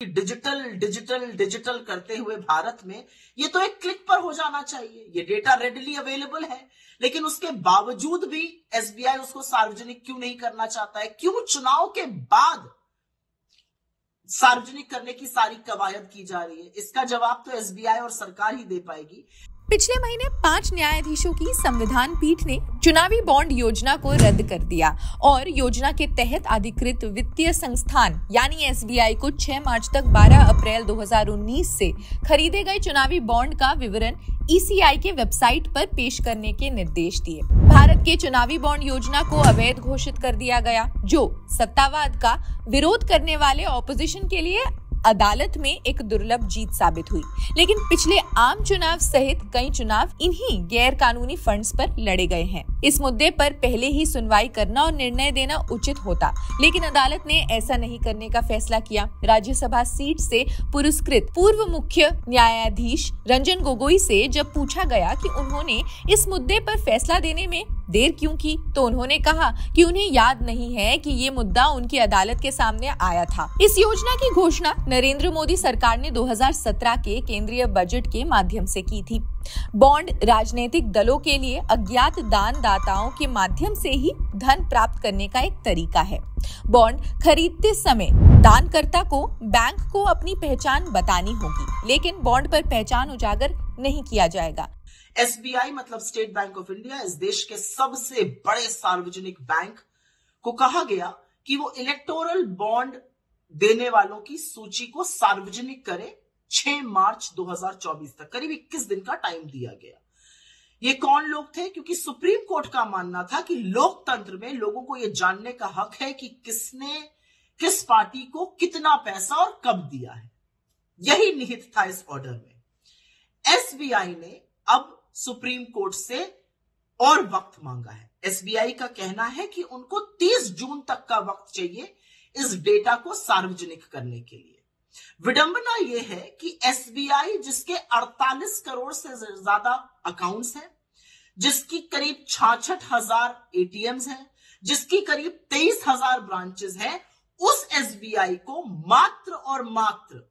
Digital digital digital करते हुए भारत में ये तो एक क्लिक पर हो जाना चाहिए। ये डेटा रेडली अवेलेबल है, लेकिन उसके बावजूद भी एसबीआई उसको सार्वजनिक क्यों नहीं करना चाहता है? क्यों चुनाव के बाद सार्वजनिक करने की सारी कवायद की जा रही है? इसका जवाब तो एसबीआई और सरकार ही दे पाएगी। पिछले महीने पाँच न्यायाधीशों की संविधान पीठ ने चुनावी बॉन्ड योजना को रद्द कर दिया और योजना के तहत अधिकृत वित्तीय संस्थान, यानी एसबीआई को 6 मार्च तक 12 अप्रैल 2019 से खरीदे गए चुनावी बॉन्ड का विवरण ईसीआई के वेबसाइट पर पेश करने के निर्देश दिए। भारत के चुनावी बॉन्ड योजना को अवैध घोषित कर दिया गया, जो सत्तावाद का विरोध करने वाले ऑपोजिशन के लिए अदालत में एक दुर्लभ जीत साबित हुई। लेकिन पिछले आम चुनाव सहित कई चुनाव इन्हीं गैर कानूनी फंड्स पर लड़े गए हैं। इस मुद्दे पर पहले ही सुनवाई करना और निर्णय देना उचित होता, लेकिन अदालत ने ऐसा नहीं करने का फैसला किया। राज्यसभा सीट से पुरस्कृत पूर्व मुख्य न्यायाधीश रंजन गोगोई से जब पूछा गया कि उन्होंने इस मुद्दे पर फैसला देने में देर क्यों की? तो उन्होंने कहा कि उन्हें याद नहीं है कि ये मुद्दा उनकी अदालत के सामने आया था। इस योजना की घोषणा नरेंद्र मोदी सरकार ने 2017 के केंद्रीय बजट के माध्यम से की थी। बॉन्ड राजनीतिक दलों के लिए अज्ञात दान दाताओं के माध्यम से ही धन प्राप्त करने का एक तरीका है। बॉन्ड खरीदते समय दानकर्ता को बैंक को अपनी पहचान बतानी होगी, लेकिन बॉन्ड पर पहचान उजागर नहीं किया जाएगा। एसबीआई मतलब स्टेट बैंक ऑफ़ इंडिया इस देश के सबसे बड़े सार्वजनिक बैंक को कहा गया कि वो इलेक्टोरल बॉन्ड देने वालों की सूची को सार्वजनिक करे 6 मार्च 2024 तक। करीब 21 दिन का टाइम दिया गया। ये कौन लोग थे? क्योंकि सुप्रीम कोर्ट का मानना था कि लोकतंत्र में लोगों को यह जानने का हक है कि किसने किस पार्टी को कितना पैसा और कब दिया है? यही निहित था इस ऑर्डर में। एसबीआई ने अब सुप्रीम कोर्ट से और वक्त मांगा है। एसबीआई का कहना है कि उनको 30 जून तक का वक्त चाहिए इस डेटा को सार्वजनिक करने के लिए। विडंबना यह है कि एसबीआई जिसके 48 करोड़ से ज़्यादा अकाउंट्स हैं, जिसकी करीब छाछठ हज़ार एटीएम्स हैं, जिसकी करीब तेईस हज़ार ब्रांचेस हैं उस एसबीआई को मात्र और मात्र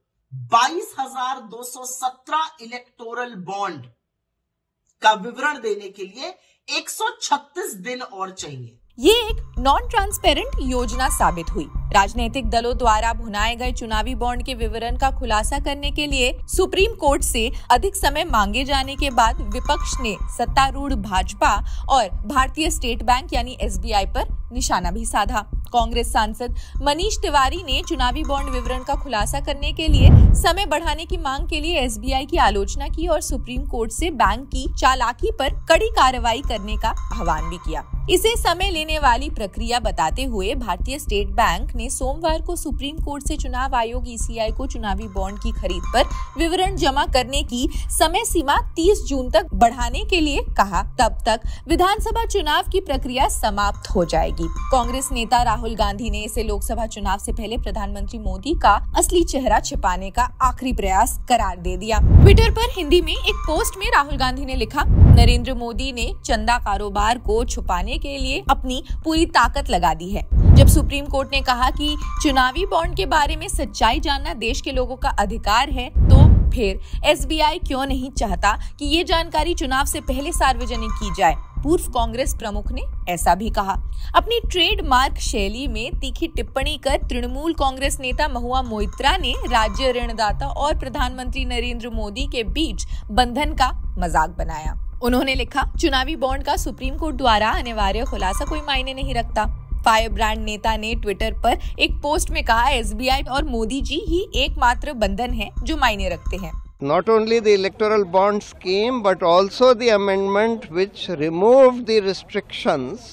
बाईस हज़ार दो सौ सत्रह इलेक्टोरल बॉन्ड का विवरण देने के लिए 136 दिन और चाहिए। ये एक नॉन ट्रांसपेरेंट योजना साबित हुई। राजनीतिक दलों द्वारा भुनाए गए चुनावी बॉन्ड के विवरण का खुलासा करने के लिए सुप्रीम कोर्ट से अधिक समय मांगे जाने के बाद विपक्ष ने सत्तारूढ़ भाजपा और भारतीय स्टेट बैंक यानी एसबीआई पर निशाना भी साधा। कांग्रेस सांसद मनीष तिवारी ने चुनावी बॉन्ड विवरण का खुलासा करने के लिए, समय बढ़ाने की मांग के लिए एसबीआई की आलोचना की और सुप्रीम कोर्ट से बैंक की चालाकी पर कड़ी कार्रवाई करने का आह्वान भी किया। इसे समय लेने वाली प्रक्रिया बताते हुए भारतीय स्टेट बैंक ने सोमवार को सुप्रीम कोर्ट से चुनाव आयोग ईसीआई को चुनावी बॉन्ड की खरीद पर विवरण जमा करने की समय सीमा 30 जून तक बढ़ाने के लिए कहा। तब तक विधानसभा चुनाव की प्रक्रिया समाप्त हो जाएगी। कांग्रेस नेता राहुल गांधी ने इसे लोकसभा चुनाव से पहले प्रधानमंत्री मोदी का असली चेहरा छिपाने का आखिरी प्रयास करार दे दिया। ट्विटर पर हिंदी में एक पोस्ट में राहुल गांधी ने लिखा, नरेंद्र मोदी ने चंदा कारोबार को छुपाने के लिए अपनी पूरी ताकत लगा दी है। जब सुप्रीम कोर्ट ने कहा कि चुनावी बॉन्ड के बारे में सच्चाई जानना देश के लोगों का अधिकार है तो फिर एसबीआई क्यों नहीं चाहता कि ये जानकारी चुनाव से पहले सार्वजनिक की जाए? पूर्व कांग्रेस प्रमुख ने ऐसा भी कहा। अपनी ट्रेडमार्क शैली में तीखी टिप्पणी कर तृणमूल कांग्रेस नेता महुआ मोइत्रा ने राज्य ऋणदाता और प्रधानमंत्री नरेंद्र मोदी के बीच बंधन का मज़ाक बनाया। उन्होंने लिखा चुनावी बॉन्ड का सुप्रीम कोर्ट द्वारा अनिवार्य खुलासा कोई मायने नहीं रखता फायर ब्रांड नेता ने ट्विटर पर एक पोस्ट में कहा एसबीआई और मोदी जी ही एकमात्र बंधन है जो मायने रखते हैं not only the electoral bond scheme but also the amendment which removed the restrictions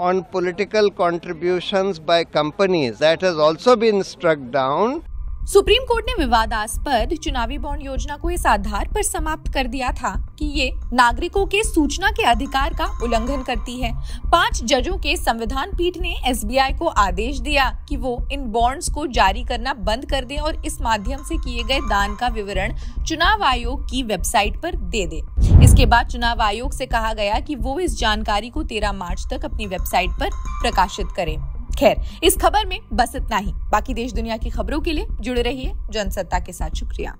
on political contributions by companies that has also been struck down supreme court ने विवादास्पद चुनावी बॉन्ड योजना को इस आधार पर समाप्त कर दिया था कि ये नागरिकों के सूचना के अधिकार का उल्लंघन करती है। पाँच जजों के संविधान पीठ ने एसबीआई को आदेश दिया कि वो इन बॉन्ड्स को जारी करना बंद कर दे और इस माध्यम से किए गए दान का विवरण चुनाव आयोग की वेबसाइट पर दे दे। इसके बाद चुनाव आयोग से कहा गया कि वो इस जानकारी को 13 मार्च तक अपनी वेबसाइट पर प्रकाशित करें। खैर, इस खबर में बस इतना ही। बाकी देश दुनिया की खबरों के लिए जुड़े रहिए जनसत्ता के साथ। शुक्रिया।